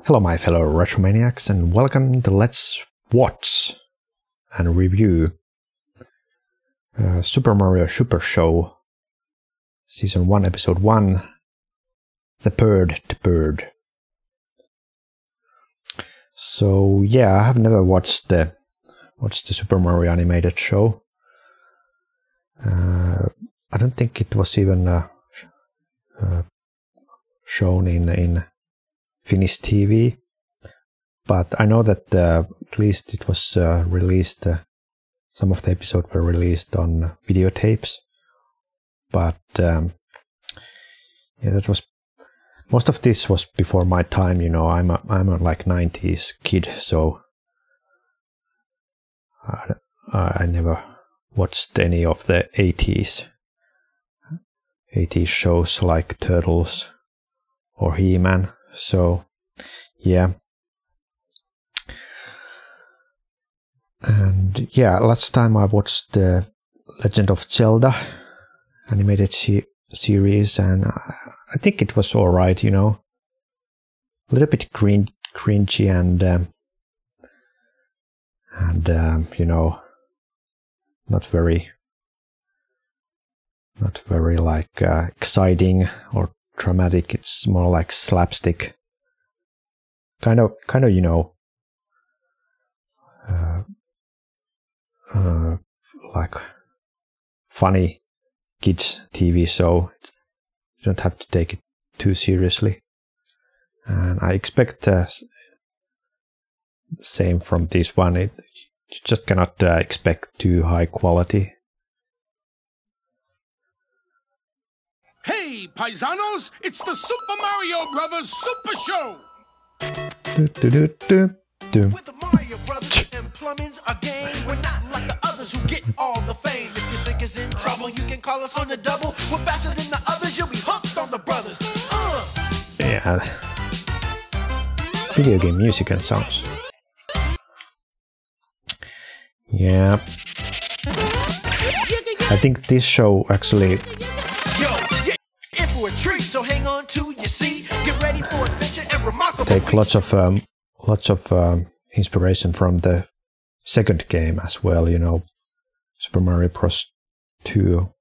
Hello my fellow Retromaniacs and welcome to Let's Watch and Review uh, Super Mario Super Show Season 1 Episode 1 The Bird to Bird. So yeah, I have never watched the watched the Super Mario animated show. Uh, I don't think it was even uh, uh, shown in in Finnish TV, but I know that uh, at least it was uh, released. Uh, some of the episodes were released on videotapes, but um, yeah, that was most of this was before my time. You know, I'm a, I'm a like '90s kid, so I, I never watched any of the 80s 80s shows like Turtles or He-Man. So, yeah. And yeah, last time I watched the Legend of Zelda animated series, and I, think it was alright, you know. A little bit green, cringy and, um, and um, you know, not very, not very like uh, exciting or dramatic. It's more like slapstick. Kind of, kind of, you know, uh, uh, like funny kids TV show. You don't have to take it too seriously. And I expect uh, the same from this one. It, you just cannot uh, expect too high quality. Paisanos! It's the Super Mario Brothers Super Show! Do, do, do, do, do. With the Mario Brothers and plumbing's a game. We're not like the others who get all the fame. If your sink is in trouble, you can call us on the double. We're faster than the others, you'll be hooked on the brothers. Uh. Yeah. Video game music and songs. Yeah. I think this show actually treat, so hang on to your seat. Get ready for adventure and remarkable. take lots of um, lots of um, inspiration from the second game as well. You know, Super Mario Bros. Two.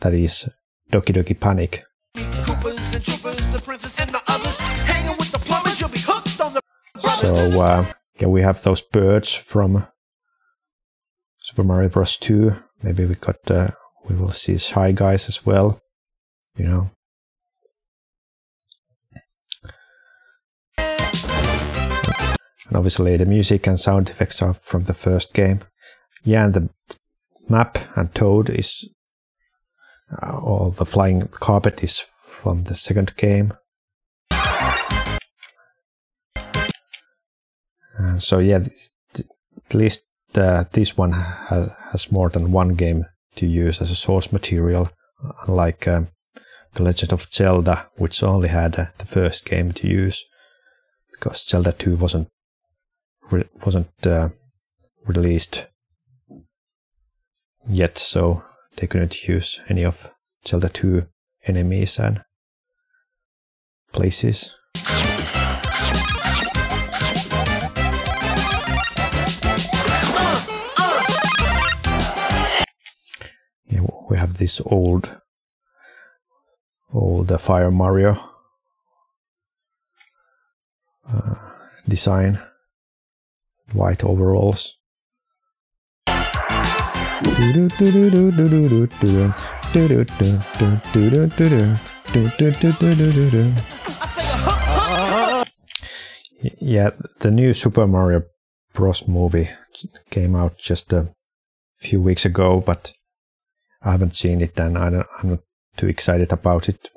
That is Doki Doki Panic. Koopas and Troopers, the princess and the others. Hanging with the plumbers, you'll be hooked on the brothers. So uh, yeah, we have those birds from Super Mario Bros. Two. Maybe we got uh, we will see Shy Guys as well. You know. And obviously the music and sound effects are from the first game. Yeah, and the map and Toad is, uh, or the flying carpet is from the second game. And so yeah, at least uh, this one ha- has more than one game to use as a source material, unlike um, the Legend of Zelda, which only had uh, the first game to use, because Zelda 2 wasn't re- wasn't uh, released yet, so they couldn't use any of Zelda 2 enemies and places. Yeah, we have this old, old uh, Fire Mario uh, design, white overalls. Yeah, the new Super Mario Bros. movie came out just a few weeks ago, but I haven't seen it and I don't, I'm not too excited about it.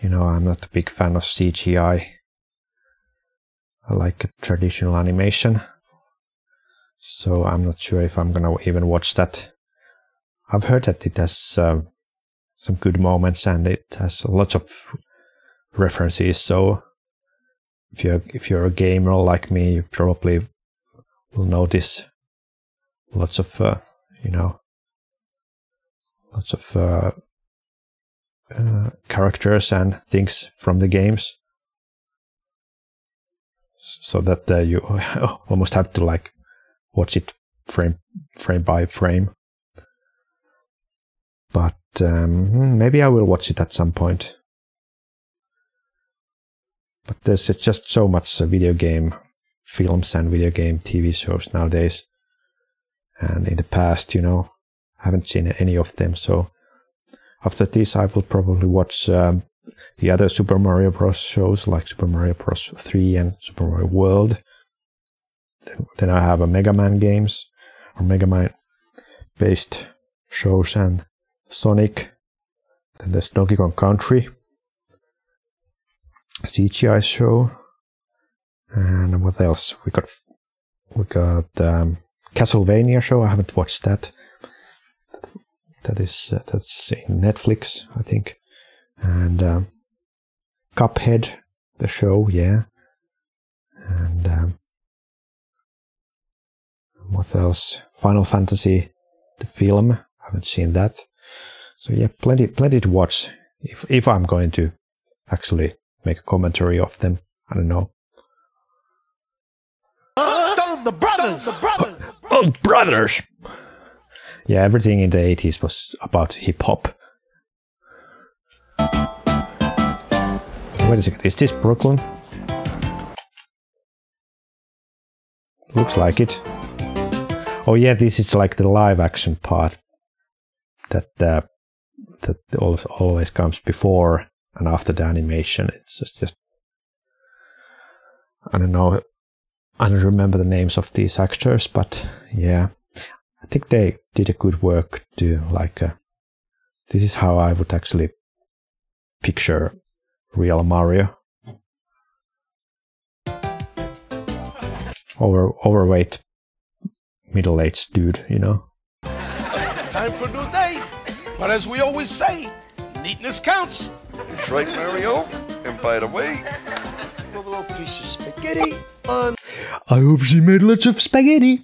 You know, I'm not a big fan of CGI. I a traditional animation. So I'm not sure if I'm gonna even watch that. I've heard that it has um, some good moments and it has lots of references. So if you're if you're a gamer like me, you probably will notice lots of uh, you know lots of uh, uh, characters and things from the games. So that uh, you almost have to like watch it frame frame by frame. But um, maybe I will watch it at some point. But there's just so much uh, video game films and video game TV shows nowadays. And in the past, you know, I haven't seen any of them. So after this, I will probably watch um, the other Super Mario Bros. shows like Super Mario Bros. 3 and Super Mario World. Then, then I have a Mega Man games or Mega Man based shows and Sonic. Then there's Donkey Kong Country, CGI show, and what else? We got we got um, Castlevania show. I haven't watched that. That is uh, that's in Netflix, I think, and um, Cuphead, the show, yeah, and um, what else? Final Fantasy, the film. I haven't seen that. So yeah, plenty, plenty to watch. If if I'm going to actually make a commentary of them, I don't know. the brothers, the brothers. Oh, brothers! Yeah, everything in the 80s was about hip hop. Wait a second, is this Brooklyn? Looks like it. Oh yeah, this is like the live action part that uh, that always comes before and after the animation. It's just, just I don't know. I don't remember the names of these actors, but yeah, I think they did a good work to like. Uh, this is how I would actually picture real Mario. Over overweight, middle-aged dude, you know. Time for a new day. But as we always say, neatness counts. That's right, Mario. And by the way, Have a little piece of spaghetti on I hope she made lots of spaghetti.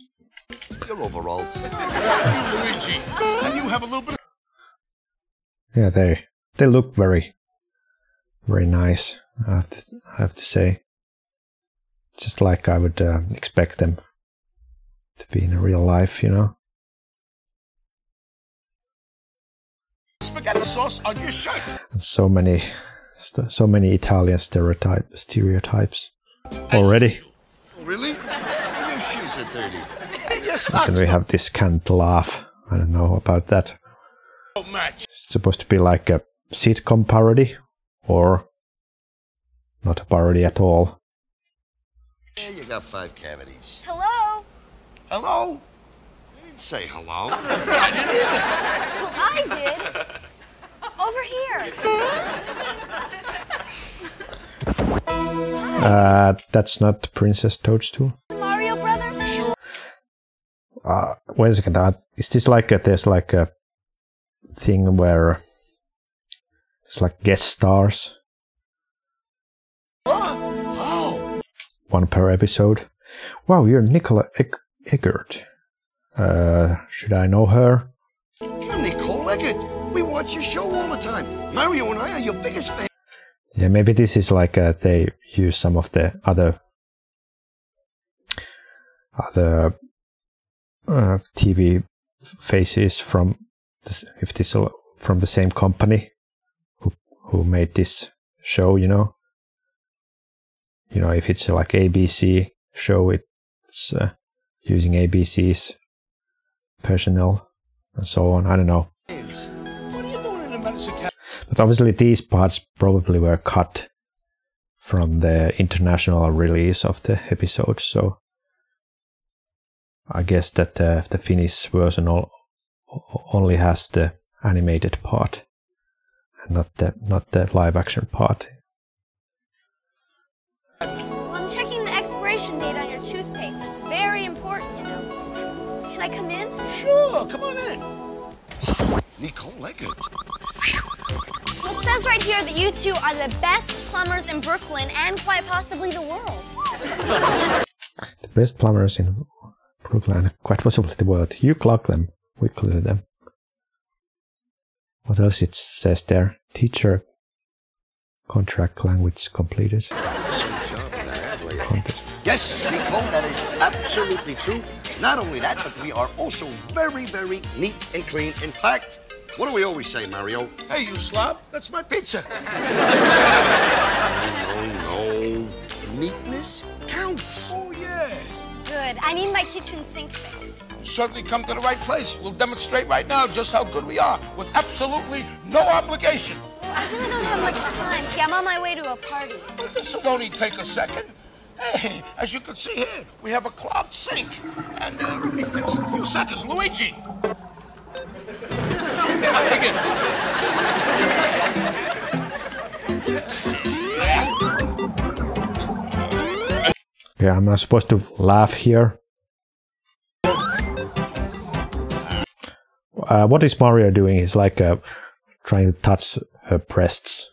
your overalls. You, Luigi. And you have a little bit of Yeah, they they look very very nice. I have to I have to say, just like I would uh, expect them to be in a real life, you know. spaghetti sauce on your shirt. And so many st- so many Italian stereotype stereotypes already. Really? Your shoes are dirty. And your Then we have this canned laugh. I don't know about that. match. It's supposed to be like a sitcom parody, or not a parody at all. Yeah, you got five cavities. Hello? Hello? I didn't say hello. I didn't either. Well, I did. Over here. Uh, that's not Princess Toadstool. The Mario Brothers? Sure. uh, wait a second. Uh, is this like a, there's like a thing where it's like guest stars, Oh, one per episode? Wow, you're Nicola Eg- Eggert. Uh, should I know her? I'm Nicole Eggert. We watch your show all the time. Mario and I are your biggest fans. Yeah, maybe this is like uh, they use some of the other other uh, TV faces from this, if this from the same company who made this show. You know, you know if it's like ABC show, it's uh, using ABC's personnel and so on. I don't know. But obviously, these parts probably were cut from the international release of the episode. So I guess that uh, the Finnish version only has the animated part not the not the live action part. I'm checking the expiration date on your toothpaste. It's very important, you know. Can I come in? Sure, come on in. Nicole Eggert. Well, it says right here that you two are the best plumbers in Brooklyn and quite possibly the world. The best plumbers in Brooklyn, quite possibly the world. You clock them, we clear them. What else it says there? Teacher contract language completed. Some job in the Hadley. contest. Yes, Nicole, that is absolutely true. Not only that, but we are also very, very neat and clean. In fact, what do we always say, Mario? Hey, you slob, that's my pizza. No, no. Neatness counts. Oh, yeah. Good. I need my kitchen sink fixed. You certainly come to the right place. We'll demonstrate right now just how good we are with absolutely no obligation. Well, I really don't have much time. See, I'm on my way to a party. But this will only take a second. Hey, as you can see here, we have a clogged sink. And uh, let me fix it in a few seconds. Luigi! Take. Okay, I'm not supposed to laugh here. Uh, what is Mario doing? He's like uh, trying to touch her breasts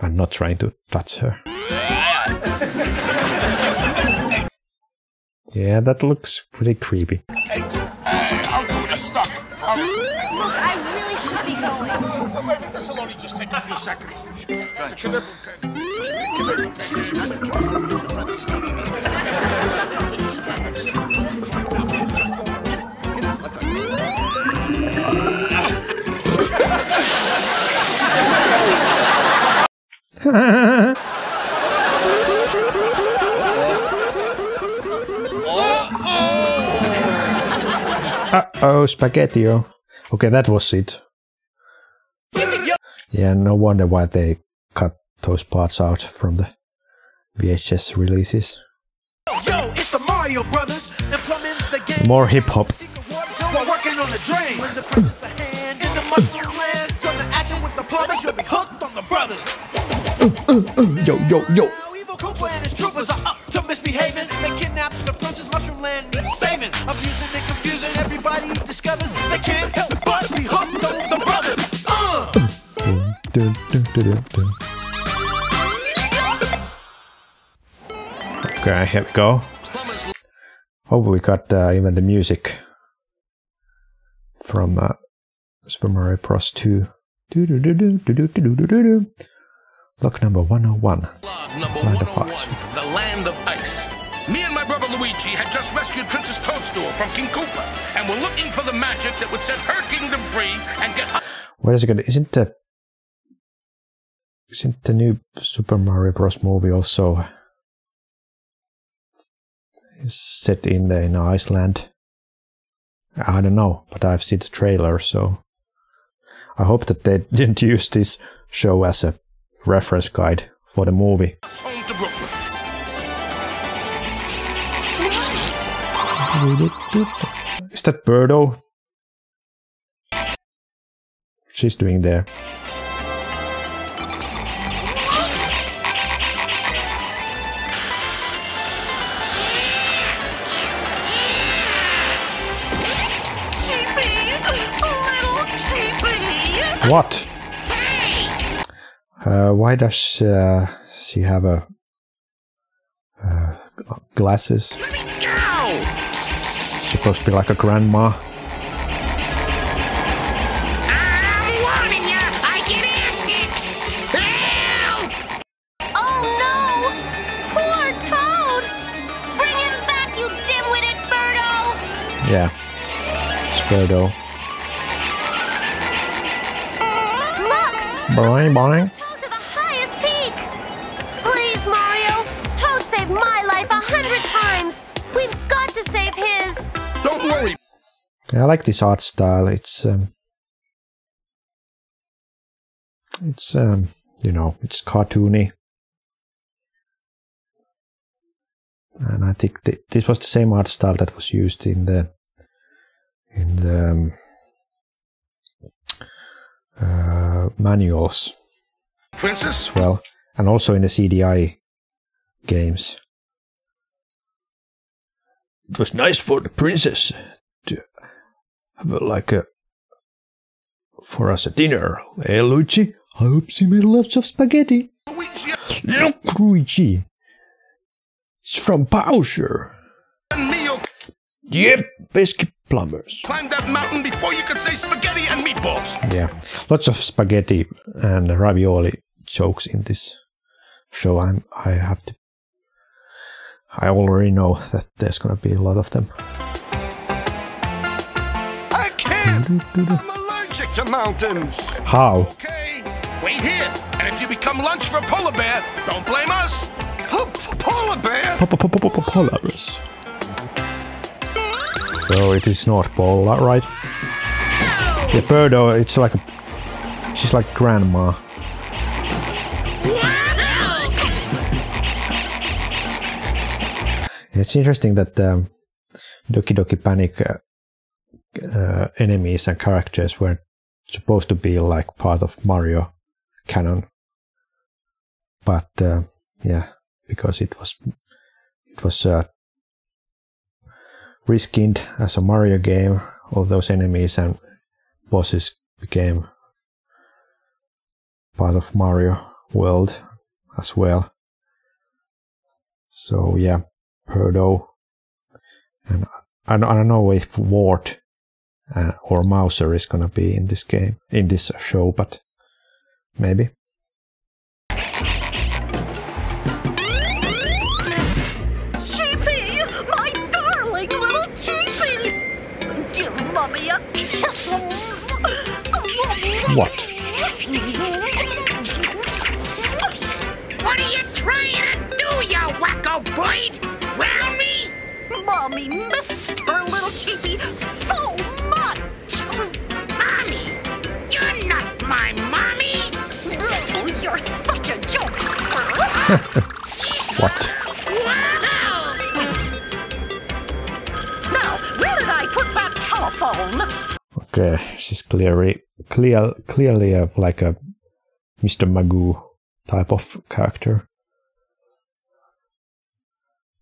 and not trying to touch her. Yeah, that looks pretty creepy. Hey, hey, I'll do it. I'm stuck. Um, Look, I really should be going. wait, wait, this will only just take a few seconds. Come here, come. Uh oh, spaghetti. Okay, that was it. Yeah, no wonder why they cut those parts out from the VHS releases. Yo, it's the Mario Brothers, the game. More hip hop. Working on the drain, the princess a hand in the mushroom join the action with the plumbers, you'll be hooked on the brothers. Yo, yo, yo. Evil Koopa and his troopers are up to misbehaving. They kidnap the princess mushroom land, needs saving. Abusing and confusing, everybody discovers they can't help but be hooked on the brothers. Uh! Dun, dun, dun, dun, dun. Okay, here we go. Oh, we got uh, even the music from uh, Super Mario Bros. 2. Do-do-do-do-do-do-do-do-do. Look number 101. Number Land of 101, Ice. the land of ice. Me and my brother Luigi had just rescued Princess Toadstool from King Koopa, and we're looking for the magic that would set her kingdom free and get Wait a second, isn't the isn't the new Super Mario Bros. movie also is set in in Iceland? I don't know, but I've seen the trailer, so I hope that they didn't use this show as a reference guide for the movie. us home to Brooklyn. Is that Birdo? She's doing there. What? Uh, why does uh, she have a uh, glasses? Let me! Supposed to be like a grandma. I'm warning ya! I get Worry, I like this art style. It's um, it's um, you know, it's cartoony, and I think th- this was the same art style that was used in the in the um, uh, manuals Princess. as well, and also in the CDI games. It was nice for the princess to have a, like a for us a dinner. eh, Luigi, I hope she made lots of spaghetti. Luigi Look, Luigi, it's from Bowser. and Mio Yep, biscuit plumbers. climbed that mountain before you could say spaghetti and meatballs. Yeah, lots of spaghetti and ravioli jokes in this show. I'm I have to I already know that there's gonna be a lot of them. I can't. I'm allergic to mountains. How? Okay, wait here. And if you become lunch for a polar bear, don't blame us. Polar bear. Polaris. So it is not polar, right? Yeah, Birdo, it's like a, she's like grandma. It's interesting that um, Doki Doki Panic uh, uh, enemies and characters were supposed to be like part of Mario canon, but uh, yeah, because it was it was uh, reskinned as a Mario game, all those enemies and bosses became part of Mario world as well. So yeah, Birdo, and I don't, I don't know if Wart uh, or Mouser is gonna be in this game in this show, but maybe. Cheapy! You're such a joke! What? Wow! now, where did I put that telephone? Okay, she's clearly clear, clearly a, like a Mr. Magoo type of character.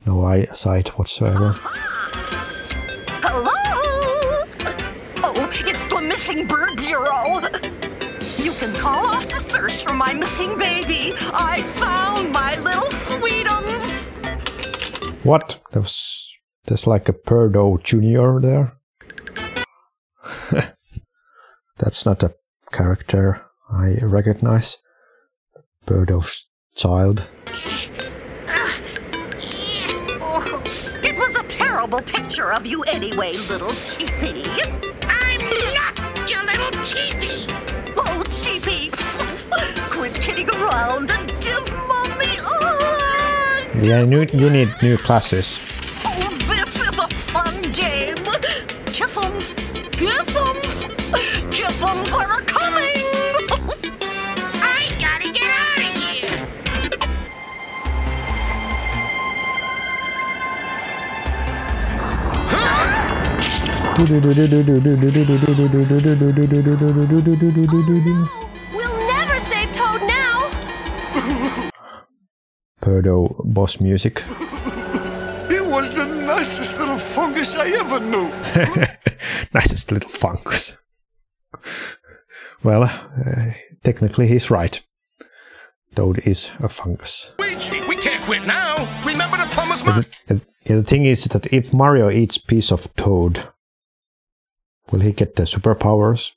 No eyesight whatsoever. Hello? Oh, it's the Missing Bird Bureau. You can call off the search for my missing baby. I found my little sweetums. What? There's there's like a Birdo Junior there. That's not a character I recognize. Birdo's child. Oh, it was a terrible picture of you anyway, little cheapy. I'm not your little cheapy. Oh, cheapy. Kidding around and give mommy a hug. Yeah, you, you need new classes. Oh, this is a fun game. Kiss 'em. Kiss 'em. Kiss 'em, they're coming. I gotta get out of here. We'll Boss music. He was the nicest little fungus I ever knew. Nicest little fungus. Well, uh, technically he's right. Toad is a fungus. Luigi, we can't quit now. Remember the plumber's But the, yeah, the thing is that if Mario eats piece of Toad, will he get the superpowers?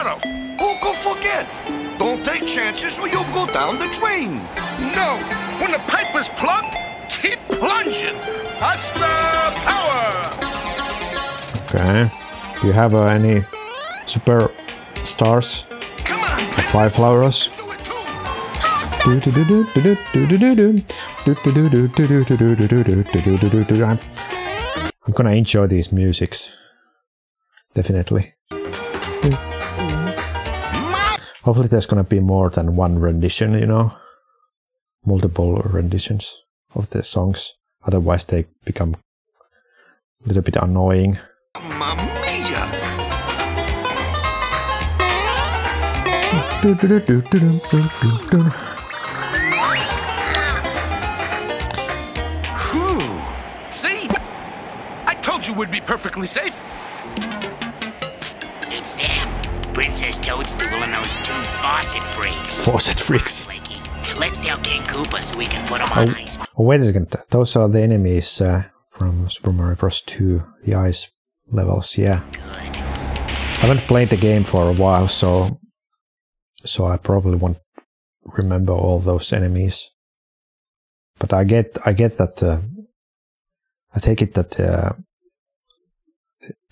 Who could forget? Don't take chances or you'll go down the drain. No. When the pipe is plugged, keep plunging. Hasta power! Okay. Do you have uh, any super stars? Come on, Fly flowers? Do it too. I'm, I'm gonna enjoy these musics. Definitely. Hopefully there's gonna be more than one rendition, you know? Multiple renditions of the songs. Otherwise they become a little bit annoying. Mamma mia! See? I told you we'd be perfectly safe. It's them. Princess Toadstool and those two faucet freaks. Faucet freaks. Let's tell King Koopa so we can put him on ice. Oh, wait a second. Those are the enemies uh, from Super Mario Bros. 2, the ice levels, yeah. Good. I haven't played the game for a while, so so I probably won't remember all those enemies. but I get I get that uh, I take it that uh,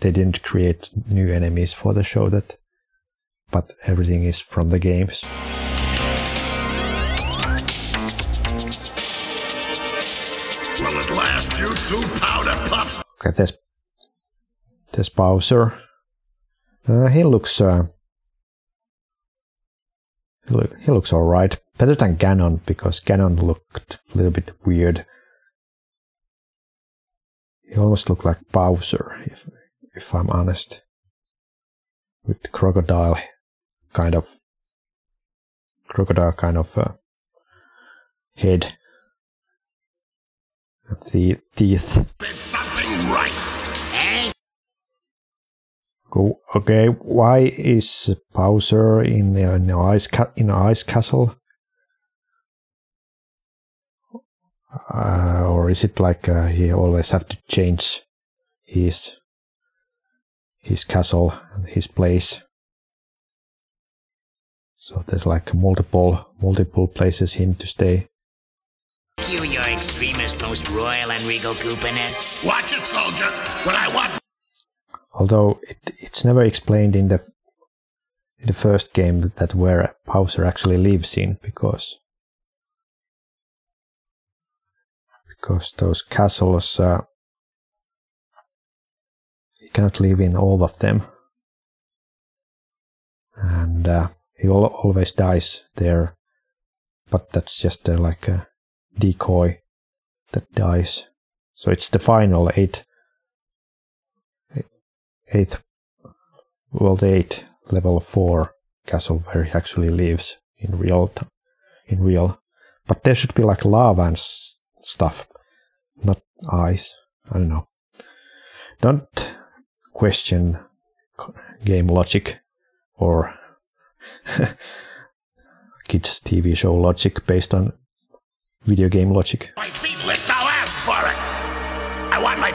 they didn't create new enemies for the show that but everything is from the games. Powder puffs? Okay, there's there's Bowser. Uh, he looks uh, he, look, he looks all right. Better than Ganon because Ganon looked a little bit weird. He almost looked like Bowser, if if I'm honest, with crocodile kind of crocodile kind of uh, head, the teeth. Right. Go okay. Why is Bowser in the, in the ice ca- in the ice castle? Uh, or is it like uh, he always have to change his his castle and his place? So there's like multiple multiple places him to stay. Most royal and regal Koopaness. Watch it, soldier. When I want Although it, it's never explained in the in the first game that where Bowser actually lives in because because those castles uh, he cannot live in all of them and uh, he al- always dies there but that's just uh, like a decoy that dies. So it's the final eight eighth world eight level four castle where he actually lives in real in real but there should be like lava and s- stuff not ice. I don't know. Don't question game logic or kids tv show logic based on video game logic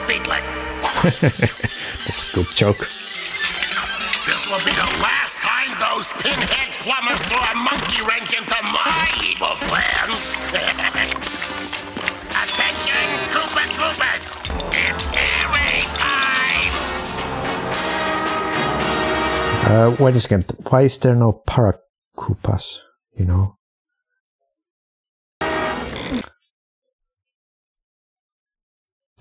I want my feet licked. that's a good joke This will be the last time those pinhead plumbers throw a monkey wrench into my evil plans. Attention, Koopa Troopers! It's airing time! Uh, wait a second. Why is there no Paracoopas? You know?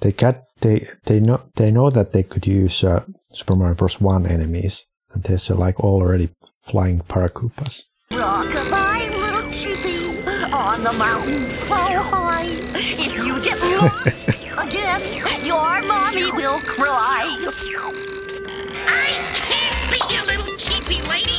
They got they they know they know that they could use uh, Super Mario Bros. One enemies, and there's uh, like already flying Paracoopas. Rockabye, little chippy, on the mountain so high. If you get lost again, your mommy will cry. I can't be your little cheapy lady.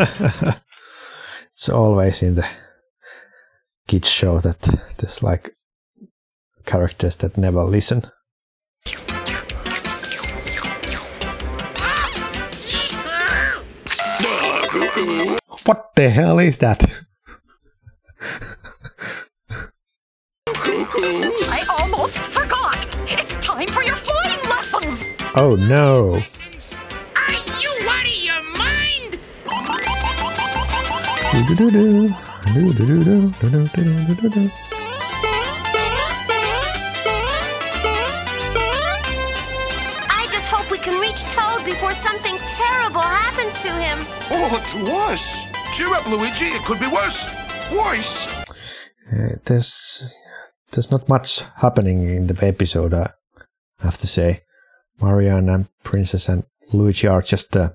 it's always in the kids show that there's like characters that never listen. What the hell is that? I almost forgot. It's time for your flying lessons. Oh no! I just hope we can reach Toad before something terrible happens to him. Oh, it's worse. Cheer up, Luigi. It could be worse. Worse. Uh, there's there's not much happening in the episode. I have to say, Mario and Princess and Luigi are just uh,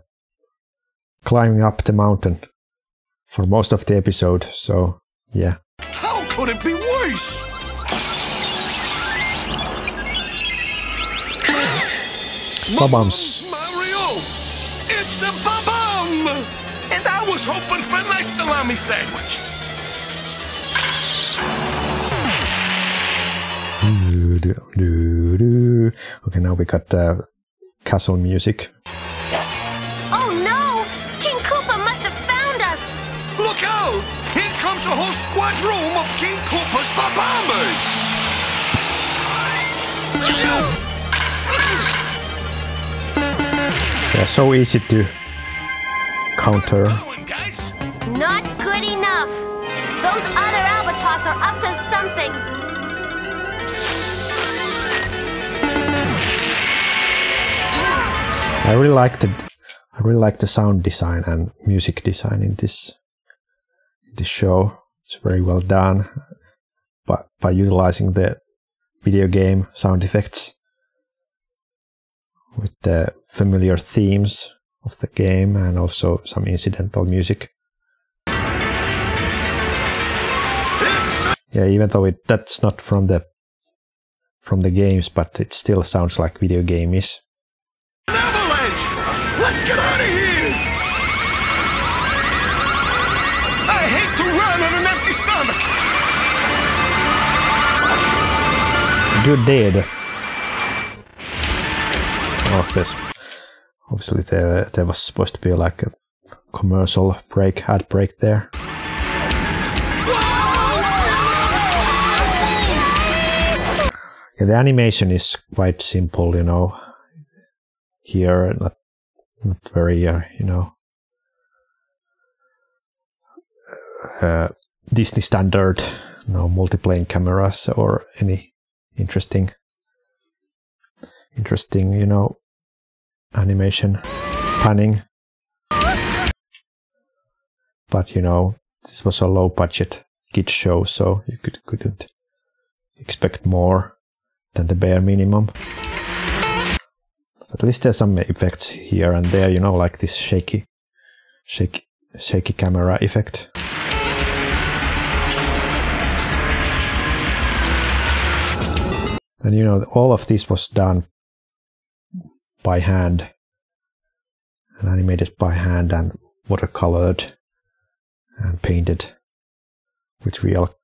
climbing up the mountain for most of the episode. So yeah, How could it be worse? Mario! It's a bomb! And I was hoping for a nice salami sandwich. Okay, now we got uh, castle music. Yeah, so easy to counter. Not good enough. Those other Albatoss are up to something. I really like the I really like the sound design and music design in this in this show. It's very well done, but by utilizing the video game sound effects with the familiar themes of the game and also some incidental music. Yeah, even though it that's not from the from the games, but it still sounds like video game is. Avalanche! Let's get out of here! Good deed. Oh, this obviously there there was supposed to be like a commercial break, ad break there. Yeah, the animation is quite simple, you know. Here, not not very, uh, you know, uh, Disney standard, no multiplane cameras or any interesting, interesting, you know, animation panning. But you know, this was a low budget kid show, so you could couldn't expect more than the bare minimum. At least there's some effects here and there, you know, like this shaky, shaky, shaky camera effect. And you know, all of this was done by hand and animated by hand and watercolored and painted with real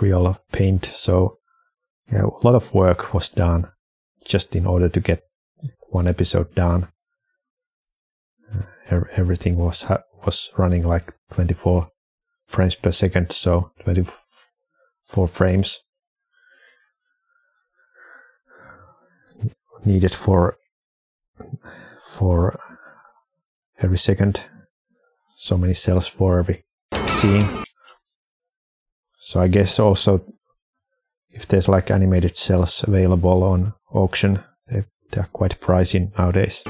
real paint. So yeah, a lot of work was done just in order to get one episode done. Uh, everything was was running like 24 frames per second, so 24 frames needed for for every second. So many cells for every scene. So I guess also if there's like animated cells available on auction, they, they're quite pricey nowadays.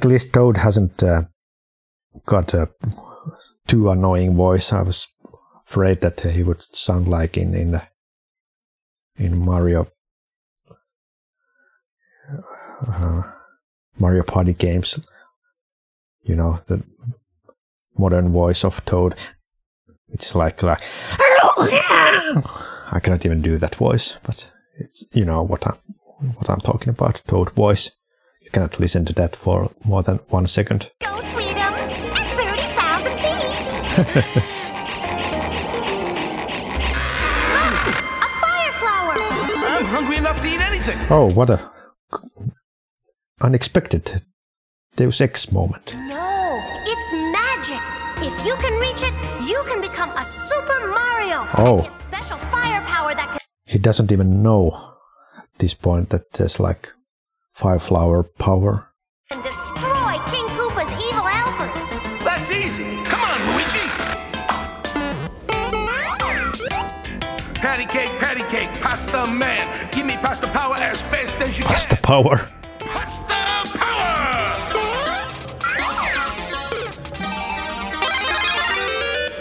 At least Toad hasn't uh, got a too annoying voice. I was afraid that he would sound like in in the in Mario uh, Mario Party games. You know the modern voice of Toad. It's like like I cannot even do that voice, but it's you know what I'm what I'm talking about. Toad voice. You cannot listen to that for more than one second. Go, Sweetums, at 30,000 feet. Look, a. I'm hungry enough to eat anything! Oh, what a unexpected Deus Ex moment. No, it's magic. If you can reach it, you can become a Super Mario. Oh. And get special firepower that can. He doesn't even know at this point that there's like fire flower power. and destroy King Koopa's evil helpers. That's easy! Come on, Luigi! Patty cake, patty cake, pasta man. Give me pasta power as fast as you Pasta can. Pasta power.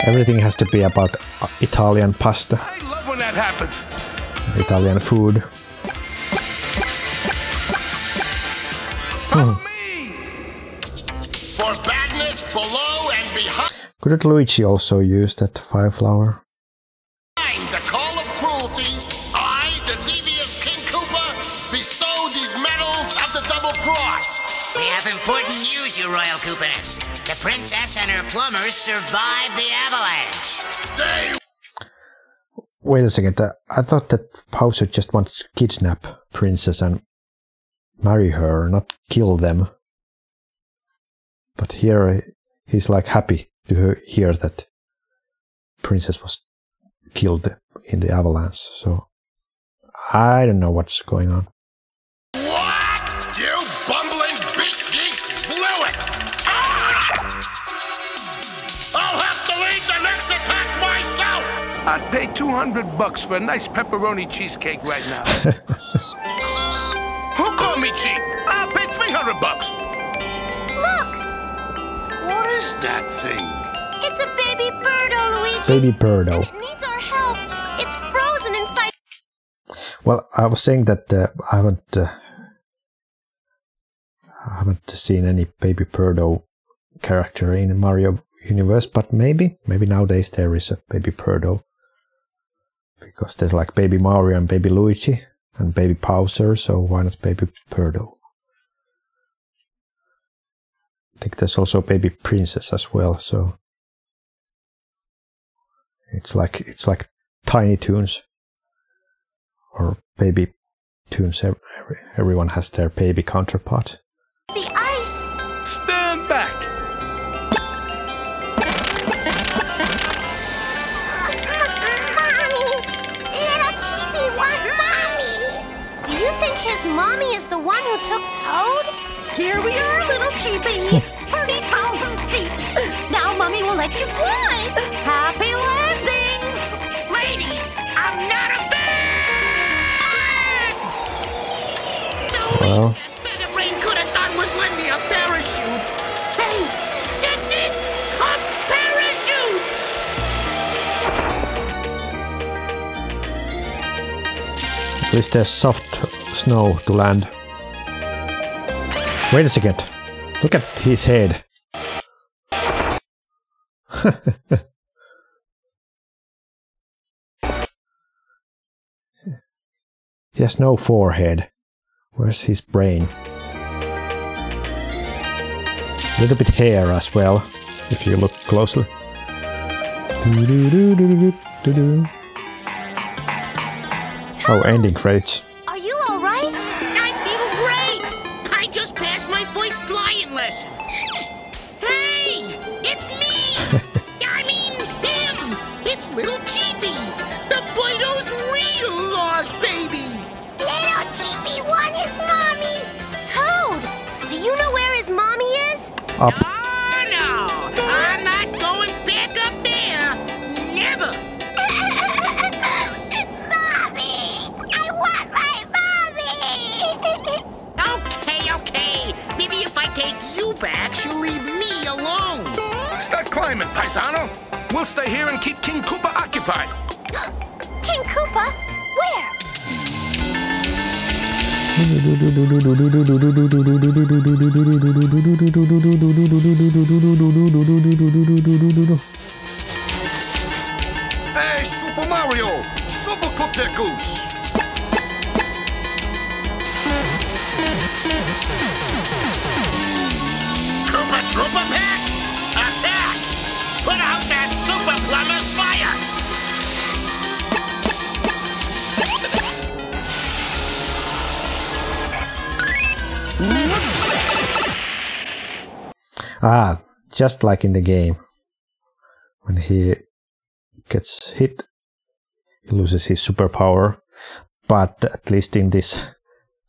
Everything has to be about uh, Italian pasta, I love when that happens. Italian food. Follow! For badness below and behind Couldn't Luigi also use that fire flower? the call of cruelty, I, the devious King Koopa, bestow these medals of the double cross. We have important news, you royal Koopas. Princess and her plumbers survived the avalanche. Wait a second. Uh, I thought that Bowser just wanted to kidnap Princess and marry her, not kill them. But here he's like happy to hear that Princess was killed in the avalanche. So I don't know what's going on. Pay 200 bucks for a nice pepperoni cheesecake right now. Who called me cheap? I'll pay 300 bucks! Look! What is that thing? It's a baby birdo, Luigi. Baby Birdo. It needs our help. It's frozen inside. Well, I was saying that uh, I haven't uh, I haven't seen any Baby Birdo character in the Mario universe, but maybe maybe nowadays there is a Baby Birdo because there's like Baby Mario and Baby Luigi and Baby Bowser, so why not Baby Birdo? I think there's also Baby Princess as well, so it's like it's like Tiny Toons or baby tunes. Every- Everyone has their baby counterpart. The Here we are, little cheapie. 30,000 feet. Now mommy will let you fly. Happy landings. Lady, I'm not a bird! The Well. least that Feather Brain could have done was lend me a parachute. Hey, that's it! A parachute! At least there's soft snow to land. Wait a second. Look at his head. he has no forehead. Where's his brain? A little bit hair as well, if you look closely. Oh, ending credits. Up. Oh no! I'm not going back up there! Never! mommy! I want my mommy! Okay, okay. Maybe if I take you back, she'll leave me alone. Start climbing, Paisano. We'll stay here and keep King Koopa occupied. Hey, Super Mario! Super goose! Koopa Troopa Pack! Ah, just like in the game. When he gets hit, he loses his superpower. But at least in this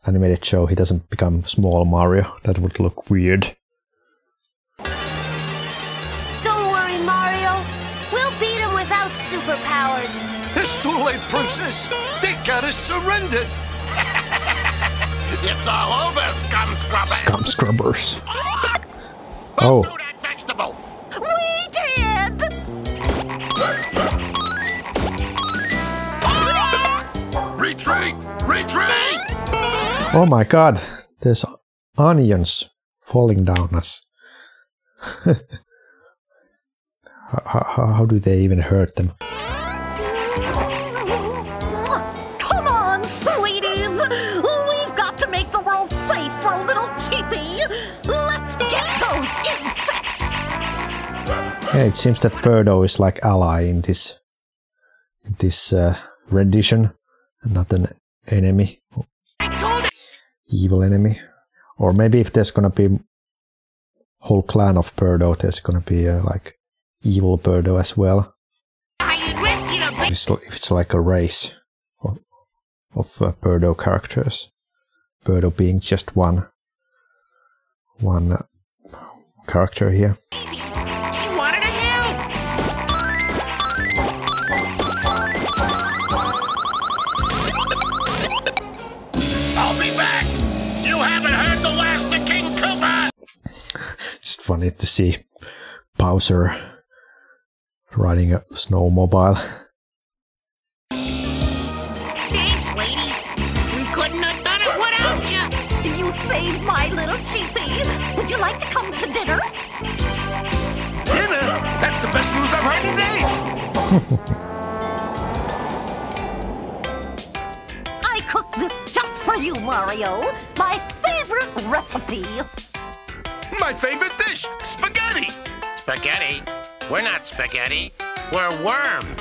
animated show, he doesn't become small Mario. That would look weird. Don't worry, Mario. We'll beat him without superpowers. It's too late, Princess! They gotta surrender! It's all over, scum scrubber! Scum scrubbers. Oh, Throw! We did. Retreat! Retreat! oh my god, there's onions falling down us. how, how, how do they even hurt them? Yeah, it seems that Birdo is like ally in this in this uh, rendition, and not an enemy, evil enemy. Or maybe if there's gonna be whole clan of Birdo, there's gonna be uh, like evil Birdo as well. If it's like a race of, of uh, Birdo characters, Birdo being just one one uh, character here. Funny to see Bowser riding a snowmobile. Thanks, lady. We couldn't have done it without you. You saved my little cheapie. Would you like to come to dinner? Dinner? That's the best news I've heard in days. I cooked this just for you, Mario. My favorite recipe. My favorite dish, spaghetti. Spaghetti? We're not spaghetti. We're worms.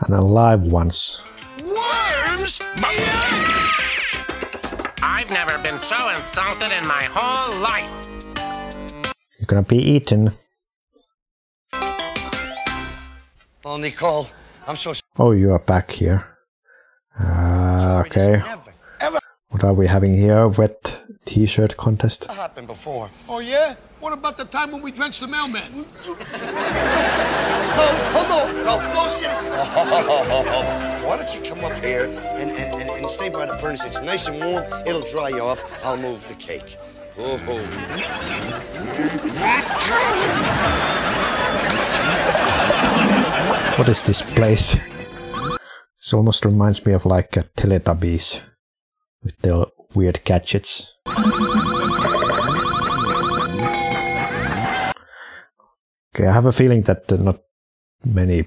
And alive ones. Worms? I've never been so insulted in my whole life. You're gonna be eaten. Oh, Nicole, I'm so Oh, you are back here. Uh, okay. Never, ever What are we having here? Wet t-shirt contest. That happened before. Oh, yeah? What about the time when we drenched the mailman? No, oh no, no, no, sit. Oh, why don't you come up here and, and, and, and stay by the furnace? It's nice and warm. It'll dry you off. I'll move the cake. Oh, oh. What is this place? This almost reminds me of like a Teletubbies with their weird gadgets. Okay, I have a feeling that uh, not many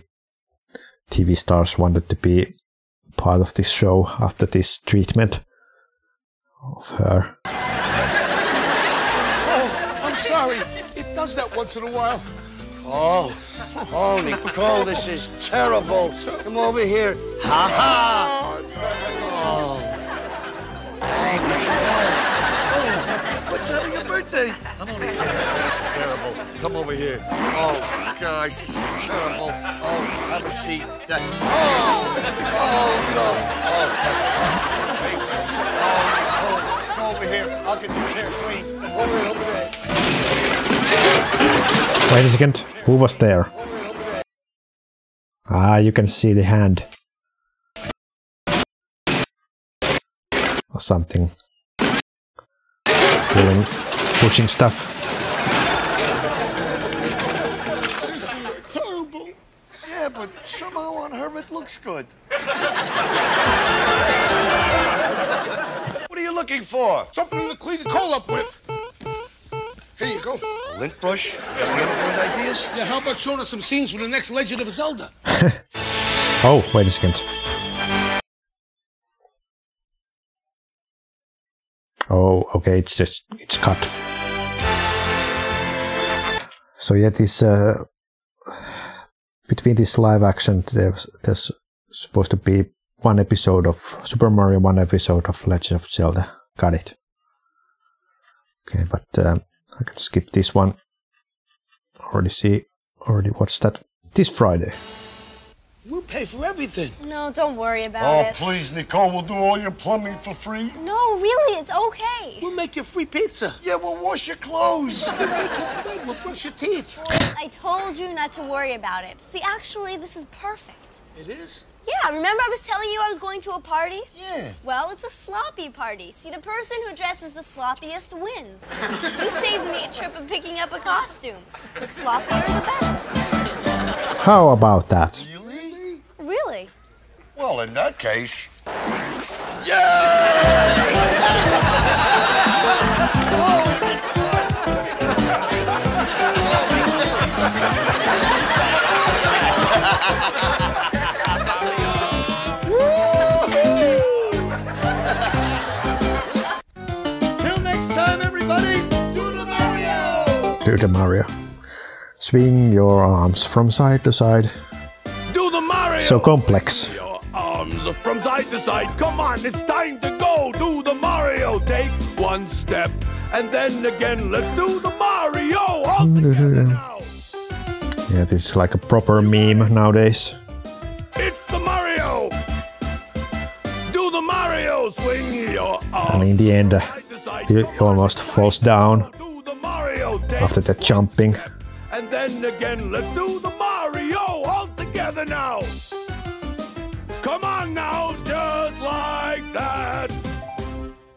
TV stars wanted to be part of this show after this treatment of her. Oh, I'm sorry. It does that once in a while. oh, oh, Nicole, this is terrible. Come over here. Ha ha. Oh. What's having your birthday? I'm only kidding. This is terrible. Come over here. Oh, gosh, this is terrible. Oh, have a seat. That- Oh, oh, no. Oh. Oh, Nicole, come over here. I'll get this hair clean. Over it, over there. Wait a second, who was there? Ah, you can see the hand. Or something. Pulling, pushing stuff. This is terrible. Yeah, but somehow on her it looks good. What are you looking for? Something to clean the coal up with. Here you go. A lint brush? Any other great ideas? Yeah, how about showing us some scenes from the next Legend of Zelda? Oh, wait a second. Oh, okay, it's just, it's cut. So yeah, this, uh, between this live action, there's, there's supposed to be one episode of Super Mario, one episode of Legend of Zelda. Got it. Okay, but um, I can skip this one. Already see, already watched that this Friday. We'll pay for everything. No, don't worry about Oh, it. Oh, please, Nicole, we'll do all your plumbing for free. No, really, it's okay. We'll make you free pizza. Yeah, we'll wash your clothes. We'll make your bed. We'll brush your teeth. I told you not to worry about it. See, actually, this is perfect. It is? Yeah, remember I was telling you I was going to a party? Yeah. Well, it's a sloppy party. See, the person who dresses the sloppiest wins. You saved me a trip of picking up a costume. The sloppier, the better. How about that? Really? Really? Well, in that case. Till next time, everybody, do the Mario! Do the Mario. Swing your arms from side to side. Do the Mario! So complex. Your arms arms from side to side. Come on, it's time to go. Do the Mario. Take one step and then again. Let's do the Mario. All together now. Yeah, this is like a proper meme nowadays. It's the Mario. Do the Mario. Swing your And in the end, uh, side to side. he, Come he on, almost falls down. Do the Mario. After the jumping. and then again, let's do the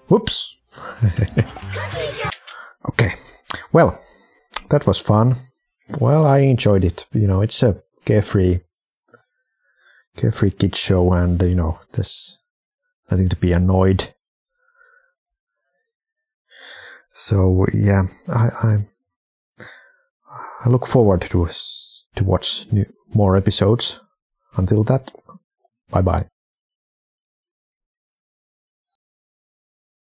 Whoops. okay. Well, that was fun. Well, I enjoyed it. You know, it's a carefree, carefree kid show, and you know, there's nothing to be annoyed. So yeah, I I, I look forward to to watch new, more episodes. Until that, bye bye.